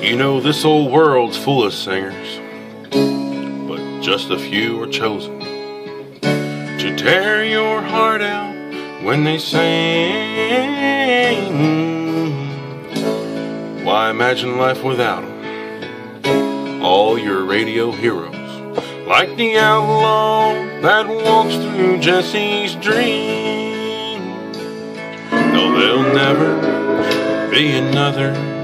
You know, this old world's full of singers, but just a few are chosen to tear your heart out when they sing. Why imagine life without them? All your radio heroes, like the outlaw that walks through Jessi's dream. No, there'll never be another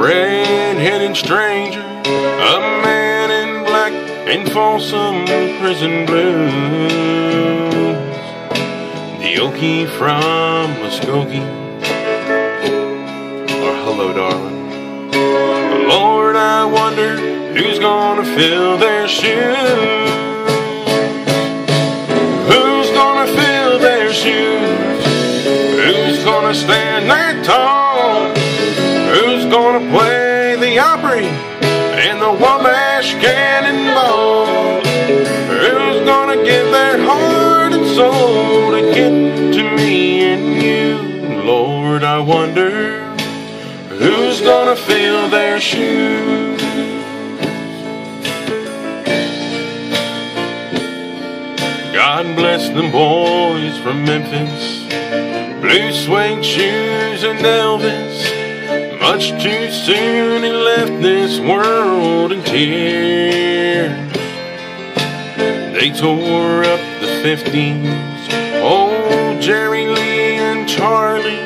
red-headed stranger, a man in black and Folsom prison blues. The Okie from Muskogee, or hello, darling. Lord, I wonder who's gonna fill their shoes. Who's gonna fill their shoes? Who's gonna stand there tall? Gonna play the Opry and the Wabash Cannonball? Who's gonna give their heart and soul to get to me and you? Lord, I wonder who's gonna fill their shoes. God bless them boys from Memphis, blue suede shoes and Elvis. Much too soon he left this world in tears. They tore up the 50s. Old Jerry Lee and Charlie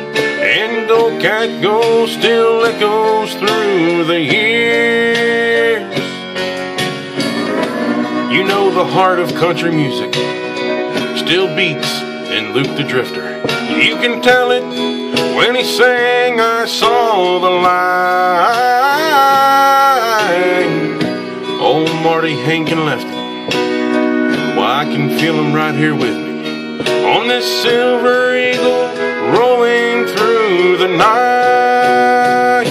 and Go Cat Go still echoes through the years. You know the heart of country music still beats in Luke the Drifter. You can tell it when he sang I saw the light. Old Marty Hank and Lefty. Why, I can feel him right here with me on this silver eagle rolling through the night.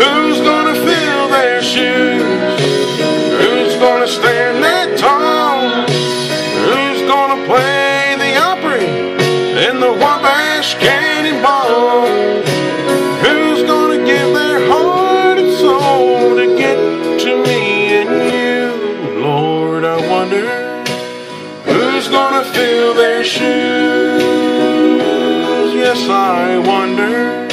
Who's gonna fill their shoes? Who's gonna stand that tall? Who's gonna play the Opry and the Wabash Cannonball? Fill their shoes. Yes, I wonder.